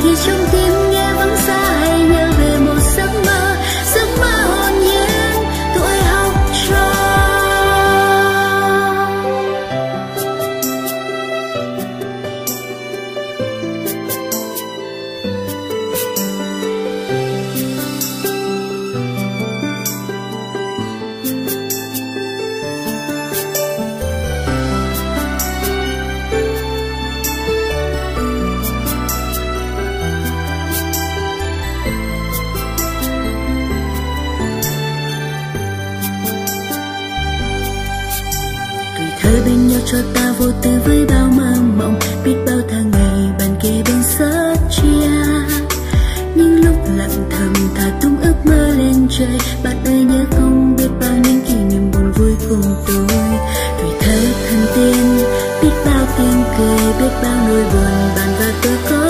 弟兄弟 Thời bên nhau cho ta vô tư với bao mơ mộng. Biết bao tháng ngày bàn kề bên sớt chia. Những lúc lặng thầm thả tung ước mơ lên trời. Bạn ơi nhớ không biết bao những kỷ niệm buồn vui cùng tôi. Tuổi thơ thân tiên, biết bao tiếng cười Biết bao nỗi buồn bạn và tôi có.